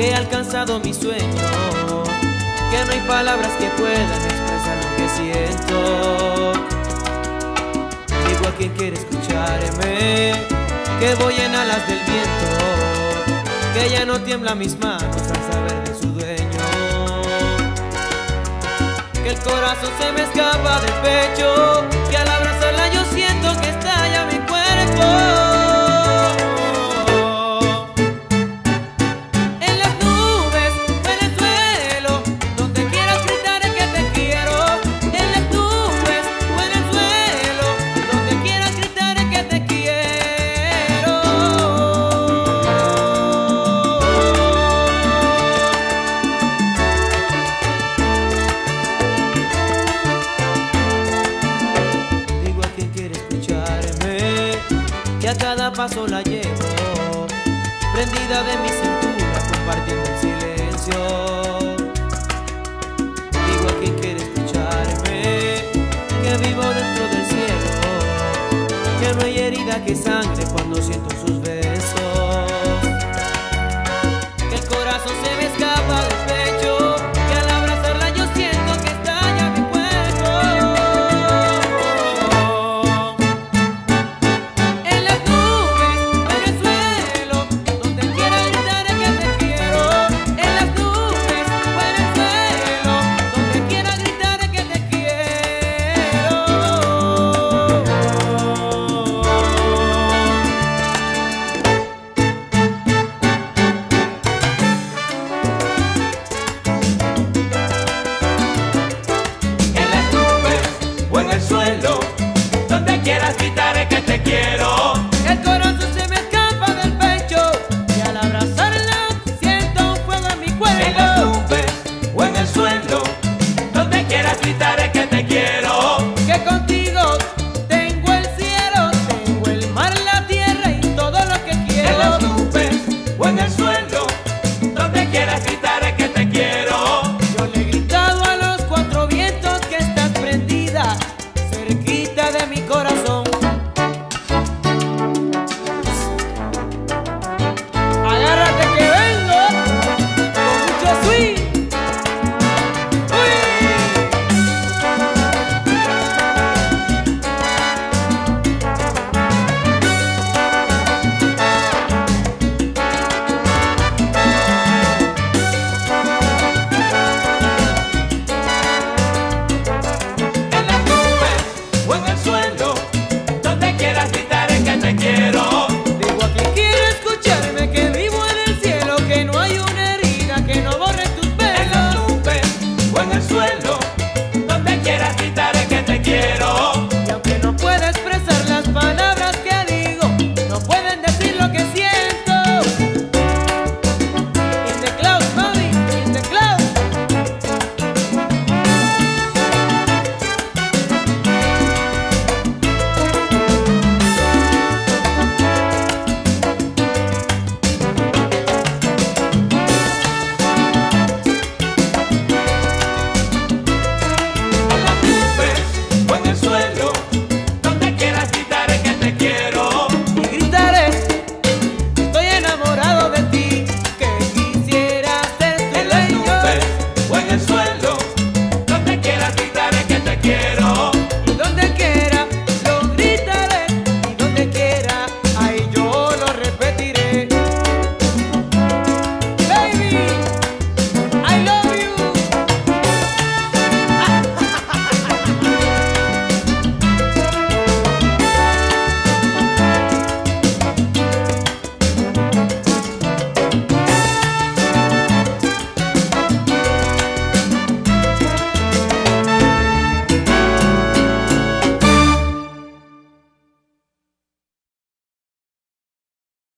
que he alcanzado mi sueño, que no hay palabras que puedan expresar lo que siento. Digo a quien quiere escucharme, que voy en alas del viento, que ya no tiembla mis manos al saber de su dueño. Que el corazón se me escapa del pecho, a cada paso la llevo, prendida de mi cintura, compartiendo el silencio. Digo a quien quiere escucharme, que vivo dentro del cielo, que no hay herida que sangre cuando siento sus besos. Que el corazón se quieras gritar que te quiero.